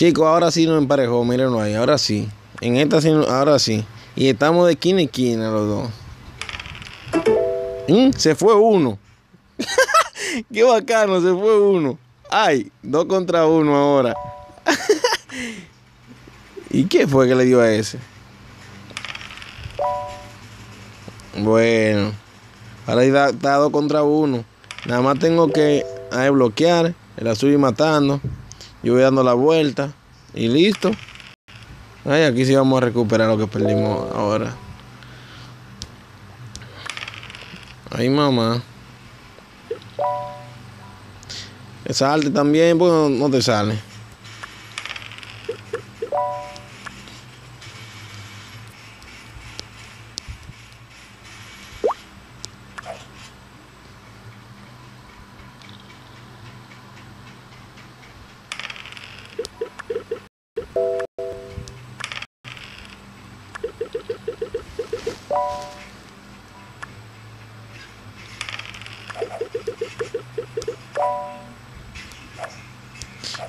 Chicos, ahora sí nos emparejó, mírenlo ahí, ahora sí. En esta sí, ahora sí. Y estamos de esquina a esquina los dos. Mm, se fue uno. Qué bacano, se fue uno. Ay, dos contra uno ahora. ¿Y qué fue que le dio a ese? Bueno, ahora está dos contra uno. Nada más tengo que ahí, bloquear el azul y matando. Yo voy dando la vuelta y listo. Ay, aquí sí vamos a recuperar lo que perdimos ahora. Ay, mamá. Salte también, pues no te sale.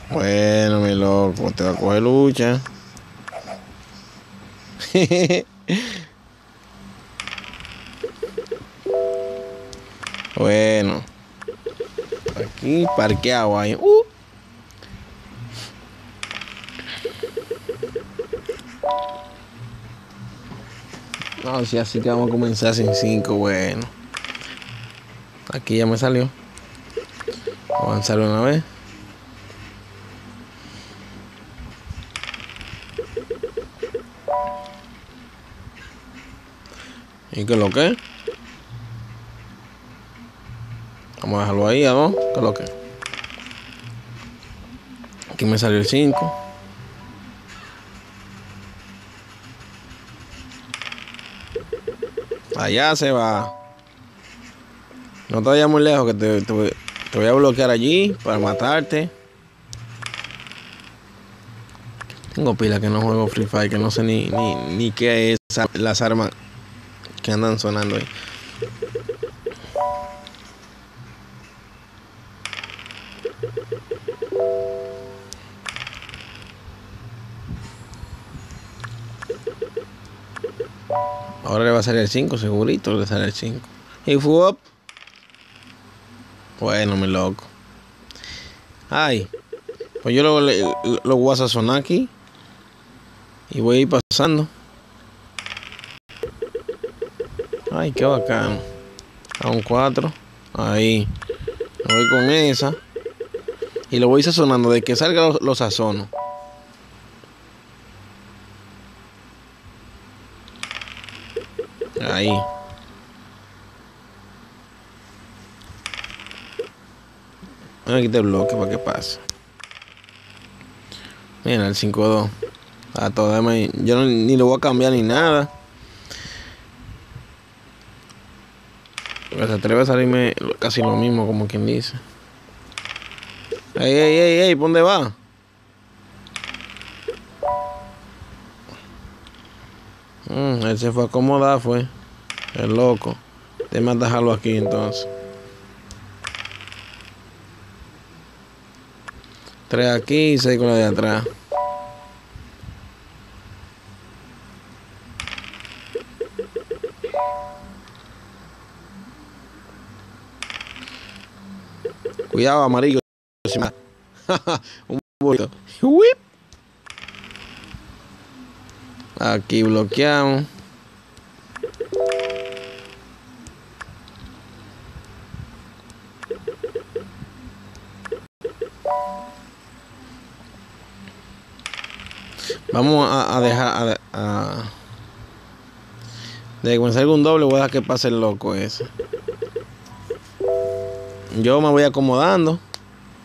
Bueno, mi loco, te va a coger lucha. bueno. Aquí parqueado ahí. Uh. No, si así que vamos a comenzar sin 5, bueno. Aquí ya me salió. Avanzar una vez. ¿Y qué lo que? Vamos a dejarlo ahí dos. ¿Qué es lo que? Aquí me salió el 5. Allá se va. No te vayas muy lejos que te, te, te voy a bloquear allí para matarte. Tengo pila que no juego Free Fire, que no sé ni, ni, ni qué es las armas que andan sonando ahí. Ahora le va a salir el 5, segurito le sale el 5. Y fue Bueno, mi loco. Ay, pues yo lo, lo, lo voy a sazonar aquí. Y voy a ir pasando. Ay, qué bacano. A un 4. Ahí. Me voy con esa. Y lo voy sazonando. De que salga lo, lo sazono. Ahí. Aquí te bloque para que pase. Mira, el 5-2. A todo, yo no, ni lo voy a cambiar ni nada. Porque se atreve a salirme casi lo mismo, como quien dice. Ey, ey, ey, ey, ¿por dónde va? Mm, él se fue a acomodar, fue. El loco. Déjame dejarlo aquí entonces. Tres aquí y seis con la de atrás. Cuidado, amarillo. Un bolito. Aquí bloqueamos. Vamos a, dejar a, a, de que me salga un doble voy a dejar que pase el loco ese. Yo me voy acomodando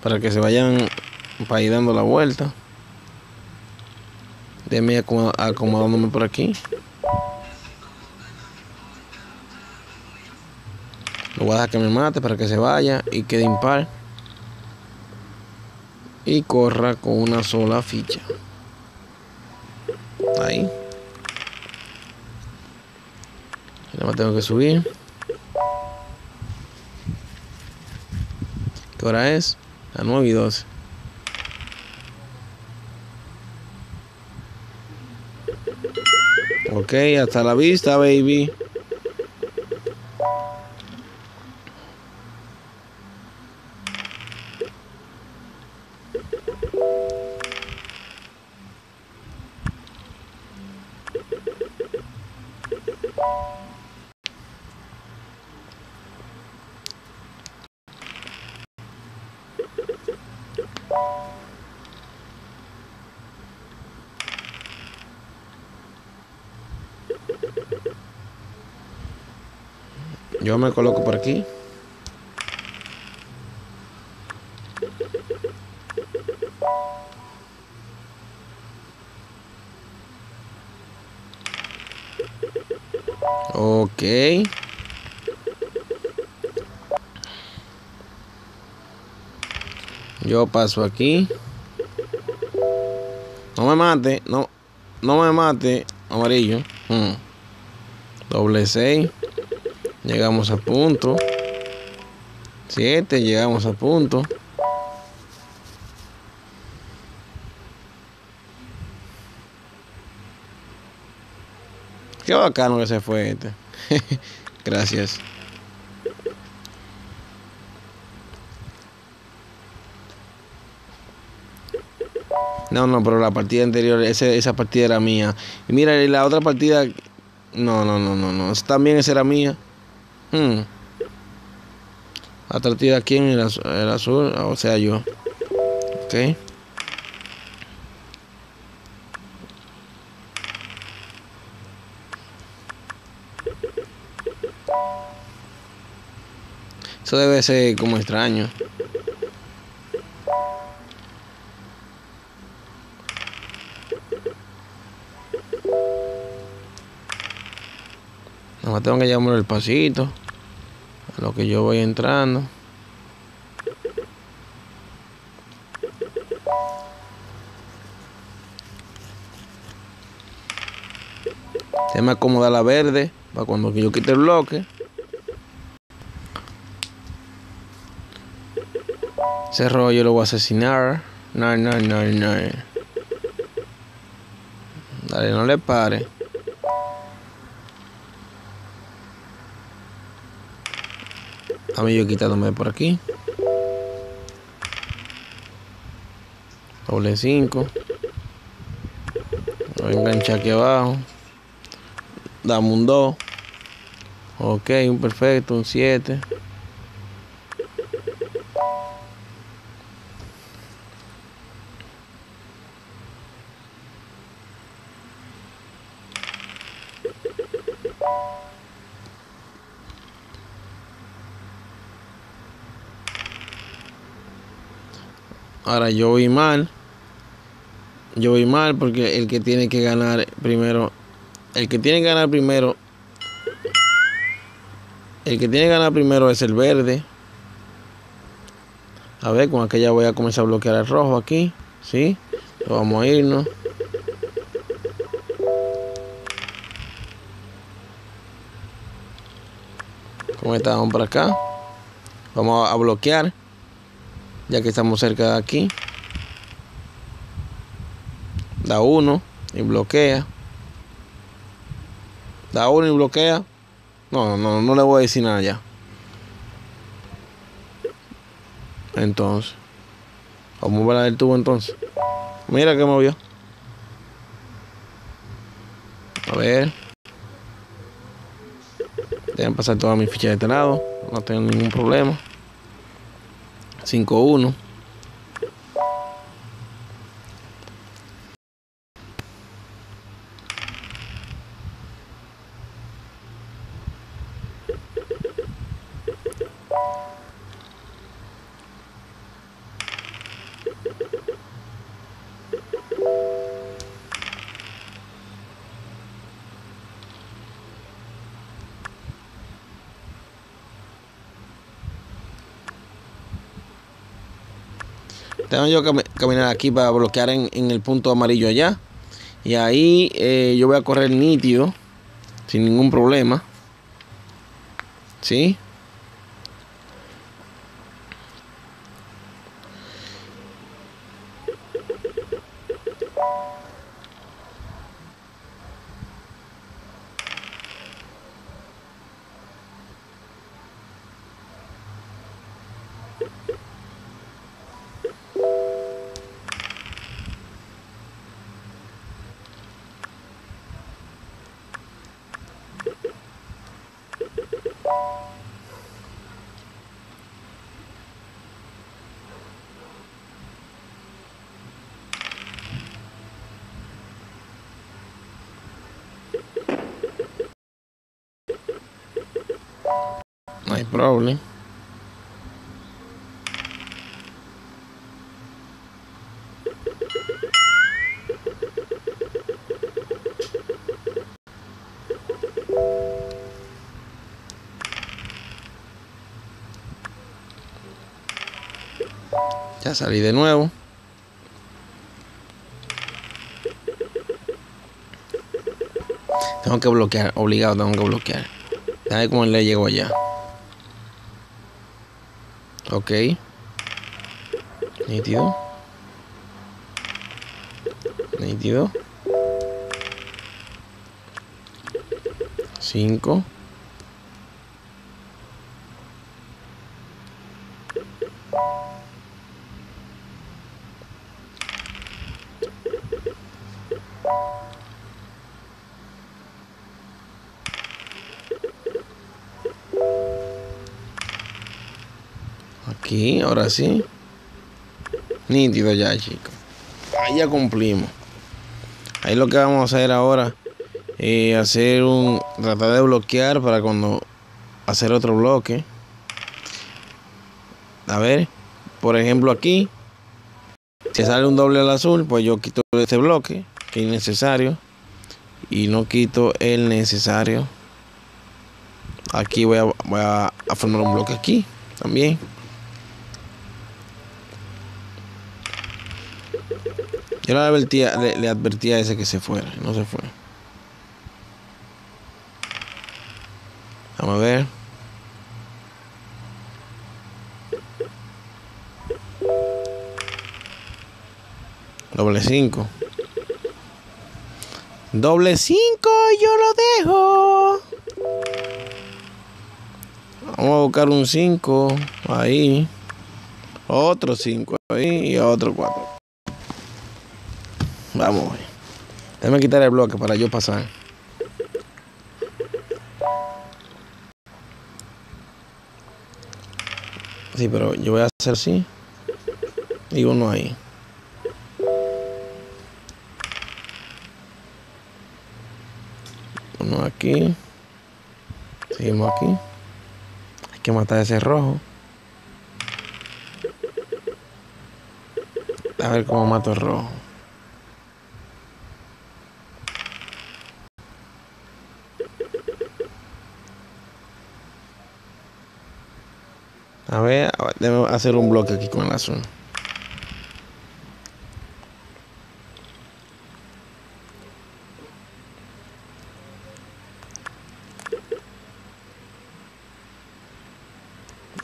para que se vayan para ir dando la vuelta. Déjame acomod acomodándome por aquí. Lo voy a dejar que me mate para que se vaya y quede impar. Y corra con una sola ficha ahí. Nada más tengo que subir. ¿Qué hora es? A 9 y 12. Ok, hasta la vista, baby. Yo me coloco por aquí. Ok. Yo paso aquí. No me mate, no, no me mate, amarillo. Hmm. Doble 6. Llegamos a punto. 7, llegamos a punto. Qué bacano que se fue este. Gracias. No, no, pero la partida anterior, ese, esa partida era mía. Y mira, la otra partida. No, no, no, no, no. También esa era mía. Hmm. Partida aquí en el, azul, el azul, o sea, yo. Ok. Eso debe ser como extraño. Tengo que llamar el pasito. A lo que yo voy entrando. Se me acomoda la verde para cuando yo quite el bloque. Ese rollo lo voy a asesinar. No, no, no, no. Dale, no le pare. A mí yo quitándome por aquí. Doble 5. Lo voy a enganchar aquí abajo. Dame un 2. Ok, un perfecto, un 7. Ahora yo voy mal. Yo voy mal porque el que tiene que ganar primero. El que tiene que ganar primero. El que tiene que ganar primero es el verde. A ver, con aquella voy a comenzar a bloquear el rojo aquí. ¿Sí? Vamos a irnos. Con esta vamos para acá. Vamos a bloquear ya que estamos cerca de aquí. Da uno y bloquea. Da uno y bloquea. No, no, no le voy a decir nada ya. Entonces, vamos a ver el tubo entonces. Mira que movió. A ver. Deben pasar todas mis fichas de este lado. No tengo ningún problema. 5-1. Tengo yo que caminar aquí para bloquear en, el punto amarillo allá. Y ahí eh, yo voy a correr nítido. Sin ningún problema. ¿Sí? No hay problema. Ya salí de nuevo. Tengo que bloquear, obligado tengo que bloquear. A ver cómo le llego allá. Ok. Nítido. Nítido. Cinco. Aquí, ahora sí. Nítido ya, chicos. Ahí ya cumplimos. Ahí lo que vamos a hacer ahora es hacer un. Tratar de bloquear para cuando. Hacer otro bloque. A ver, por ejemplo, aquí. Si sale un doble al azul, pues yo quito este bloque, que es innecesario. Y no quito el necesario. Aquí voy a, voy a formar un bloque aquí también. Yo le advertía, le, advertía a ese que se fuera, no se fue. Vamos a ver. Doble 5. Doble 5, yo lo dejo. Vamos a buscar un 5 ahí. Otro 5 ahí y otro 4. Vamos. Déjame quitar el bloque para yo pasar. Sí, pero yo voy a hacer así. Y uno ahí. Uno aquí. Seguimos aquí. Hay que matar ese rojo. A ver cómo mato el rojo. A ver, debo hacer un bloque aquí con el azul.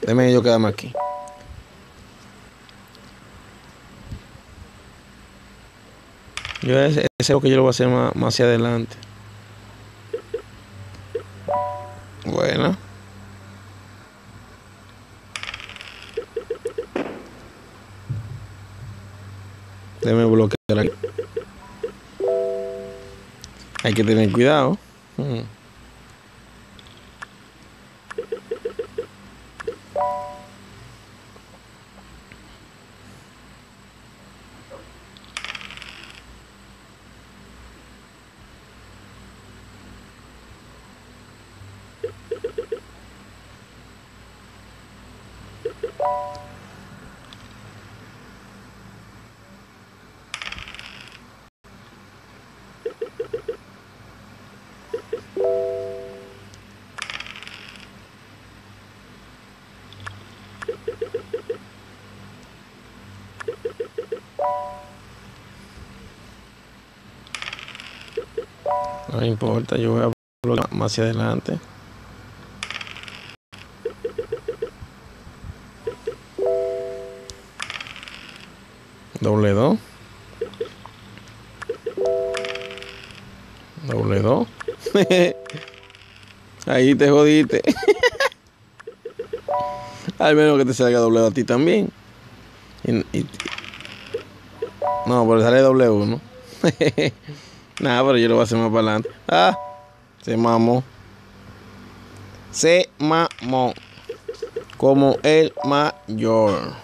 Déjame yo quedarme aquí. Yo ese, es lo que yo lo voy a hacer más, más hacia adelante. Bueno. Aquí. Hay que tener cuidado. Hmm. No importa, yo voy a bloquear más hacia adelante. Doble 2. Doble 2. Ahí te jodiste. Al menos que te salga doble a ti también. no, pero sale doble 1. Nada, pero yo lo voy a hacer más para adelante. Ah, se mamó. Se mamó. Como el mayor.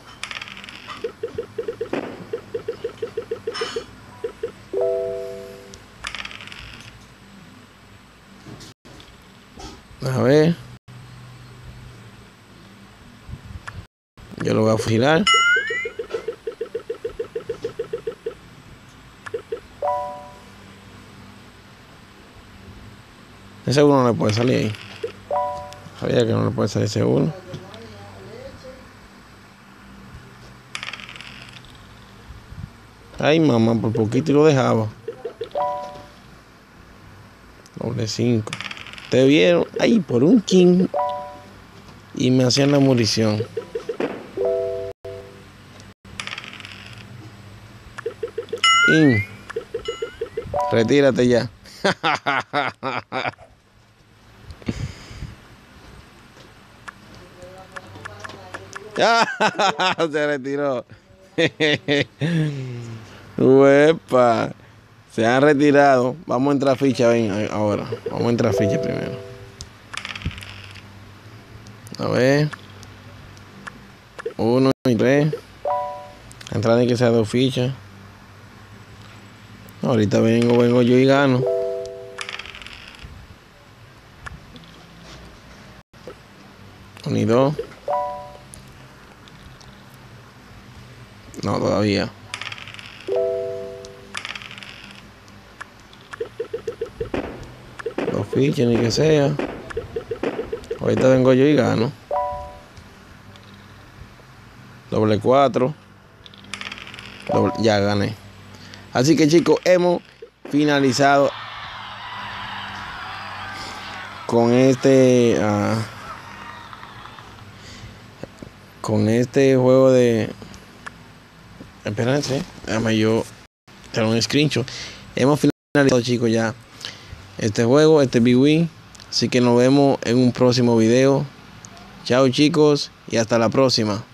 A ver. Yo lo voy a fusilar. Ese uno no le puede salir ahí. Sabía que no le puede salir ese uno. Ay, mamá, por poquito lo dejaba. Doble 5. Te vieron, ay, por un king. Y me hacían la munición. In. Retírate ya. Se retiró. Uepa. Se han retirado. Vamos a entrar ficha ven, ahora. Vamos a entrar ficha primero. A ver. Uno y tres. Entrar en que sea dos fichas. Ahorita vengo, vengo yo y gano. Uno y dos. No, todavía. Los fiches, ni que sea. Ahorita vengo yo y gano. Doble cuatro. ya gané. Así que chicos, hemos finalizado con este uh, con este juego de espérense déjame yo tener un screenshot. Hemos finalizado chicos ya este juego este big win. Así que nos vemos en un próximo video. Chao chicos y hasta la próxima